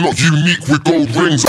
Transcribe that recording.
look unique with gold rings.